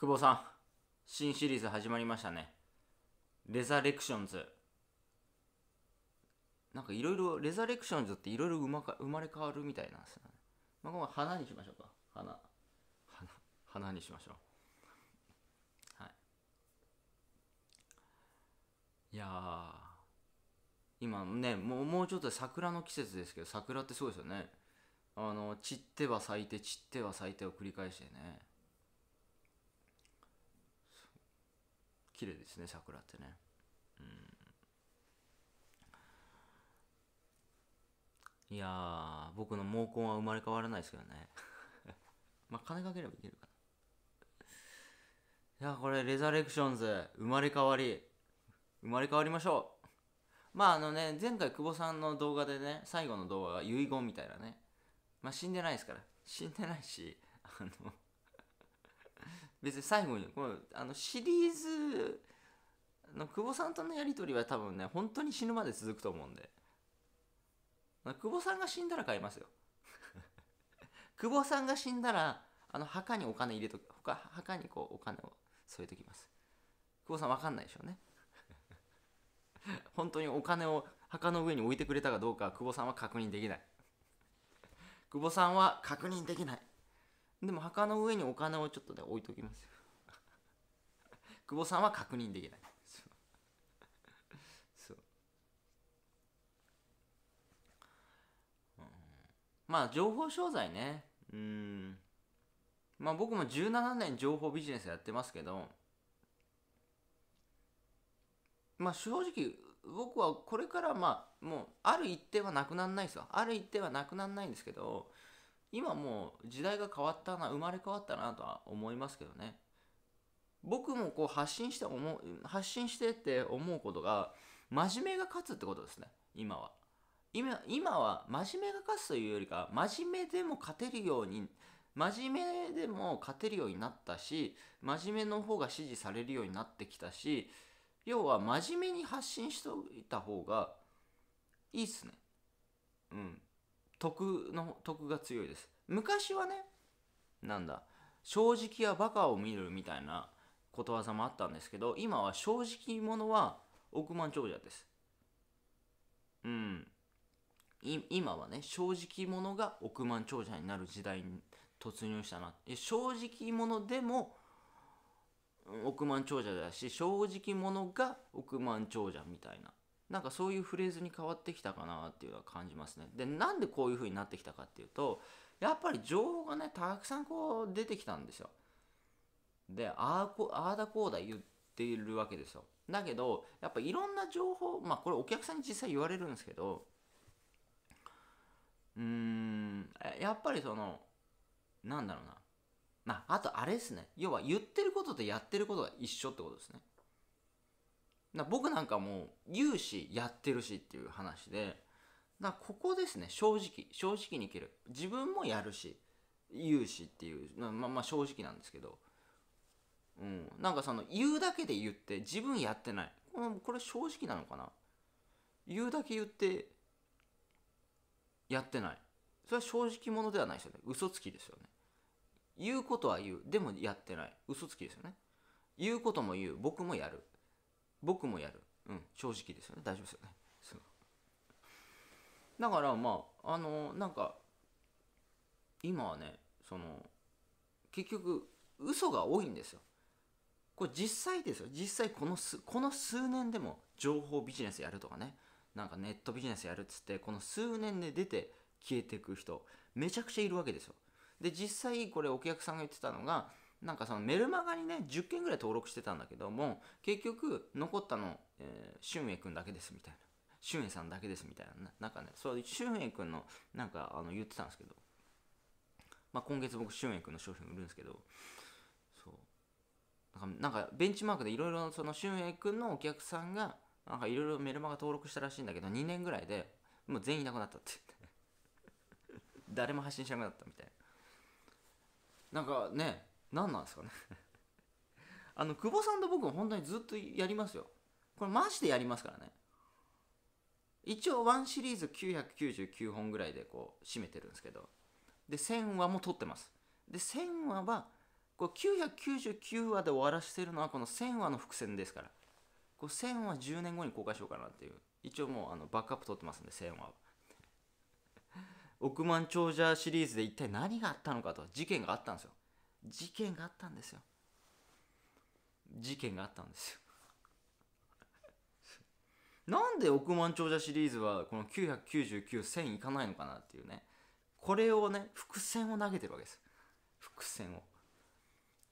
久保さん新シリーズ始まりましたね。レザレクションズ。なんかいろいろレザレクションズっていろいろ生まれ変わるみたいなんですよね。まあ、こ花にしましょうか。花。花花にしましょう。はい。いや今ねもうもうちょっと桜の季節ですけど桜ってすごいですよね。あの散っては咲いて散っては咲いてを繰り返してね。綺麗ですね桜ってね。うん。いやー僕の毛根は生まれ変わらないですけどね。まあ金かければいけるかな。いやこれレザレクションズ生まれ変わり。生まれ変わりましょう。まああのね前回久保さんの動画でね最後の動画が遺言みたいなね。まあ死んでないですから。死んでないしあの別に最後にこのあのシリーズの久保さんとのやり取りは多分ね本当に死ぬまで続くと思うんで。久保さんが死んだら買いますよ。久保さんが死んだらあの墓にお金入れとく墓にこうお金を添えときます。久保さん分かんないでしょうね。本当にお金を墓の上に置いてくれたかどうか久保さんは確認できない。久保さんは確認できない。でも墓の上にお金をちょっとね置いときますよ。久保さんは確認できない。そう。う。ん、まあ情報商材ね。うん。まあ僕も17年情報ビジネスやってますけど。まあ正直僕はこれからまあもうある一定はなくならないですよある一定はなくならないんですけど。今もう時代が変わったな生まれ変わったなとは思いますけどね。僕もこう発信して思う発信してって思うことが真面目が勝つってことですね今は。今今は真面目が勝つというよりか真面目でも勝てるように真面目でも勝てるようになったし真面目の方が支持されるようになってきたし要は真面目に発信しておいた方がいいっすね。うん。得の得が強いです。昔はねなんだ正直はバカを見るみたいなことわざもあったんですけど今は正直者は億万長者です。うん。今はね正直者が億万長者になる時代に突入したな正直者でも億万長者だし正直者が億万長者みたいな。なんかそういうフレーズに変わってきたかなっていうのは感じますねでなんでこういう風になってきたかっていうとやっぱり情報がねたくさんこう出てきたんですよでああだこうだ言っているわけですよだけどやっぱいろんな情報まあこれお客さんに実際言われるんですけどうーんやっぱりそのなんだろうなまあ、あとあれですね。要は言ってることとやってることが一緒ってことですね。だ僕なんかもう言うしやってるしっていう話で、だここですね、正直。正直にいける。自分もやるし、言うしっていう、まあまあ正直なんですけど、うん、なんかその言うだけで言って自分やってない。これ正直なのかな？言うだけ言ってやってない。それは正直者ではないですよね。嘘つきですよね。言うことは言うでもやってない嘘つきですよね言うことも言う僕もやる僕もやる。うん。正直ですよね。大丈夫ですよね。だからまああのなんか今はねその結局嘘が多いんですよ。これ実際ですよ。実際このすこの数年でも情報ビジネスやるとかね。なんかネットビジネスやるっつってこの数年で出て消えていく人めちゃくちゃいるわけですよ。で実際これお客さんが言ってたのがなんかそのメルマガにね10件ぐらい登録してたんだけども結局残ったの、えー、俊英君だけですみたいな。俊英さんだけですみたいななんかねそう俊英君のなんかあの言ってたんですけど、まあ、今月僕俊英君の商品売るんですけど。そう。なんかベンチマークでいろいろその俊英君のお客さんがなんかいろいろメルマガ登録したらしいんだけど2年ぐらいでもう全員いなくなったってって。誰も発信しなくなったみたいな。なんかね何なんですかね。あの久保さんと僕も本当にずっとやりますよ。これマジでやりますからね。一応1シリーズ999本ぐらいでこう締めてるんですけど。で1000話も撮ってます。で1000話はこれ999話で終わらせてるのはこの1000話の伏線ですから。これ1000話10年後に公開しようかなっていう。一応もうあのバックアップ取ってますんで1000話は。億万長者シリーズで一体何があったのかと事件があったんですよ。事件があったんですよ。事件があったんですよ。なんで億万長者シリーズはこの9991000いかないのかなっていうね。これをね伏線を投げてるわけです。伏線を。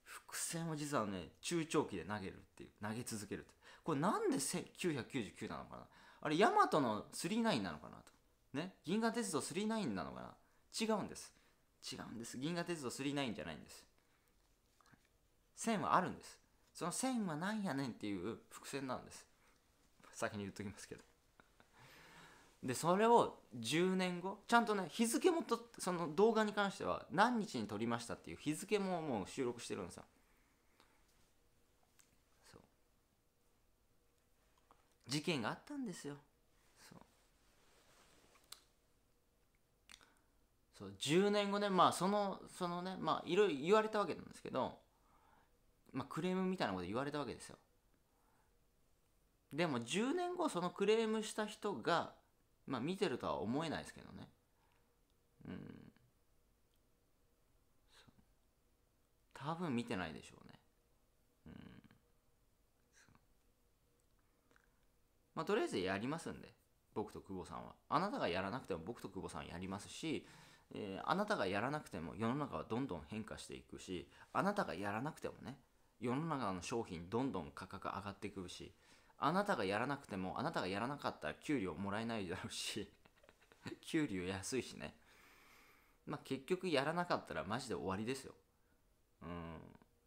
伏線を実はね中長期で投げるっていう。投げ続けるって。これなんで999なのかな。あれヤマトの39なのかなと。ね？銀河鉄道39なのかな。違うんです。違うんです。銀河鉄道39じゃないんです。線はあるんです。その線は何やねんっていう伏線なんです。先に言っときますけど。でそれを10年後ちゃんとね日付もとその動画に関しては何日に撮りましたっていう日付ももう収録してるんですよ。そう。事件があったんですよ。そう。そう10年後ねまあそのそのねまあいろいろ言われたわけなんですけどまあクレームみたいなこと言われたわけですよ。でも10年後そのクレームした人がまあ見てるとは思えないですけどね。うん。多分見てないでしょうね。うん。まあとりあえずやりますんで僕と久保さんは。あなたがやらなくても僕と久保さんはやりますし、えー、あなたがやらなくても世の中はどんどん変化していくしあなたがやらなくてもね世の中の商品どんどん価格上がっていくしあなたがやらなくてもあなたがやらなかったら給料もらえないだろうし 給料安いしね。まあ結局やらなかったらマジで終わりですよ。うん。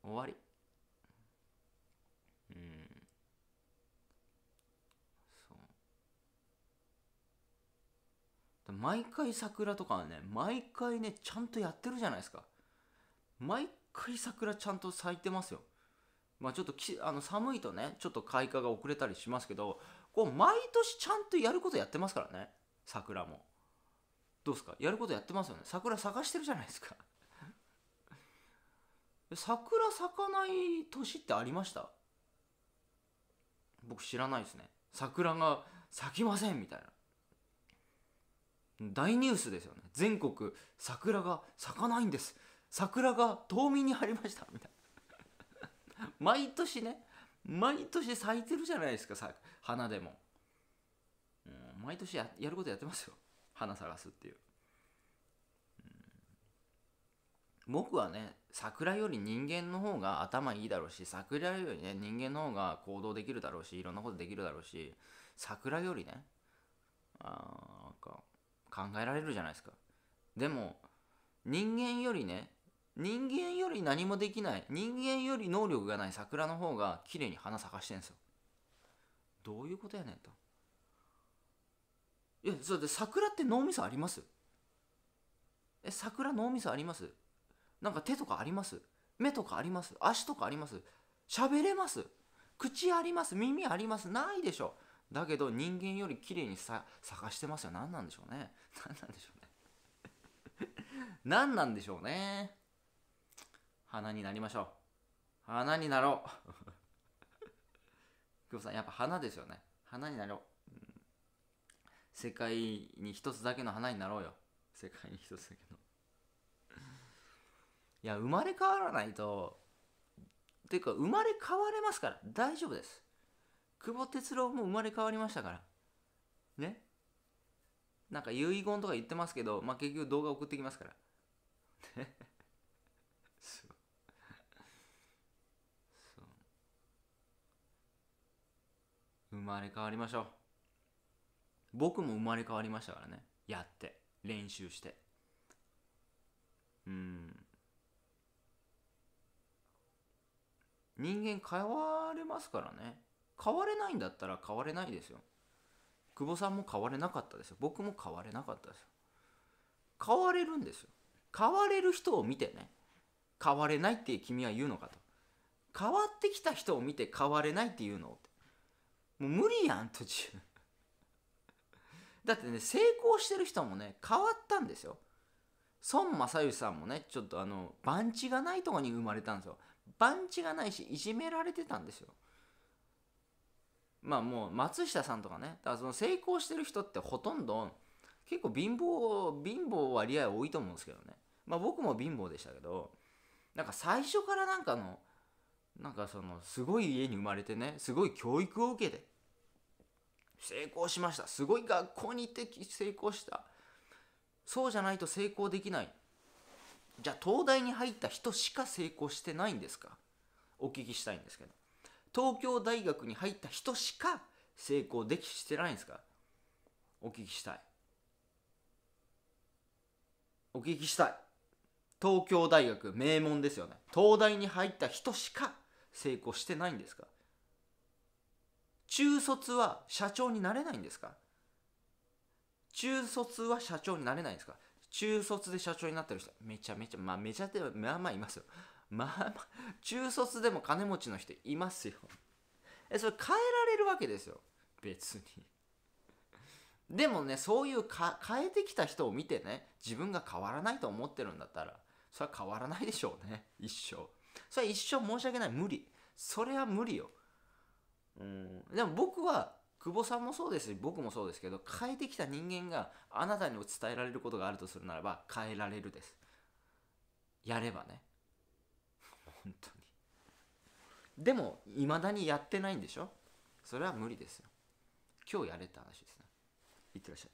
終わり。うん。そう。毎回桜とかはね毎回ねちゃんとやってるじゃないですか。毎回桜ちゃんと咲いてますよ。まあ、ちょっときあの寒いとねちょっと開花が遅れたりしますけどこう毎年ちゃんとやることやってますからね。桜も。どうですか？やることやってますよね。桜探してるじゃないですか。桜咲かない年ってありました？僕知らないですね。桜が咲きませんみたいな。大ニュースですよね。全国桜が咲かないんです。桜が冬眠に入りましたみたいな。毎年ね毎年咲いてるじゃないですかさ花でも、うん、毎年ややることやってますよ。花探すっていう、うん、僕はね桜より人間の方が頭いいだろうし桜よりね人間の方が行動できるだろうしいろんなことできるだろうし桜よりねあなんか考えられるじゃないですか。でも人間よりね人間より何もできない人間より能力がない桜の方が綺麗に花咲かしてんすよ。どういうことやねんと。いやそれで桜って脳みそあります？え桜脳みそあります？なんか手とかあります？目とかあります？足とかあります？喋れます？口あります？耳あります？ないでしょ。だけど人間より綺麗にさ咲かしてますよ。何なんでしょうね。何なんでしょうね。何なんでしょうね。花になりましょう。花になろう。久保さんやっぱ花ですよね。花になろう、うん、世界に一つだけの花になろうよ。世界に一つだけの。いや生まれ変わらないとていうか生まれ変われますから。大丈夫です。久保哲郎も生まれ変わりましたから。ね。なんか遺言とか言ってますけど、まあ、結局動画送ってきますから。生まれ変わりましょう。僕も生まれ変わりましたからね。やって。練習して。うん。人間変われますからね。変われないんだったら変われないですよ。久保さんも変われなかったですよ。僕も変われなかったですよ。変われるんですよ。変われる人を見てね。変われないって君は言うのかと。変わってきた人を見て変われないって言うのって。もう無理やん途中。だってね成功してる人もね変わったんですよ。孫正義さんもねちょっとあの番地がないとこに生まれたんですよ。番地がないしいじめられてたんですよ。まあもう松下さんとかねだからその成功してる人ってほとんど結構貧乏貧乏割合多いと思うんですけどね。まあ僕も貧乏でしたけどなんか最初からなんかのなんかそのすごい家に生まれてねすごい教育を受けて成功しました。すごい学校に行って成功した。そうじゃないと成功できない。じゃあ東大に入った人しか成功してないんですか？お聞きしたいんですけど。東京大学に入った人しか成功できしてないんですか？お聞きしたい。お聞きしたい。東京大学名門ですよね。東大に入った人しか成功してないんですか？中卒は社長になれないんですか？中卒は社長になれないんですか？中卒で社長になってる人めちゃめちゃまあめちゃでまあまあいますよ。まあまあ中卒でも金持ちの人いますよ。えそれ変えられるわけですよ。別に。でもねそういうか変えてきた人を見てね自分が変わらないと思ってるんだったらそれは変わらないでしょうね。一生。それは一生申し訳ない。無理。それは無理よ。うん。でも僕は久保さんもそうですし僕もそうですけど変えてきた人間があなたに伝えられることがあるとするならば変えられるです。やればね。本当に。でもいまだにやってないんでしょ？それは無理ですよ。今日やれって話ですね。いってらっしゃい。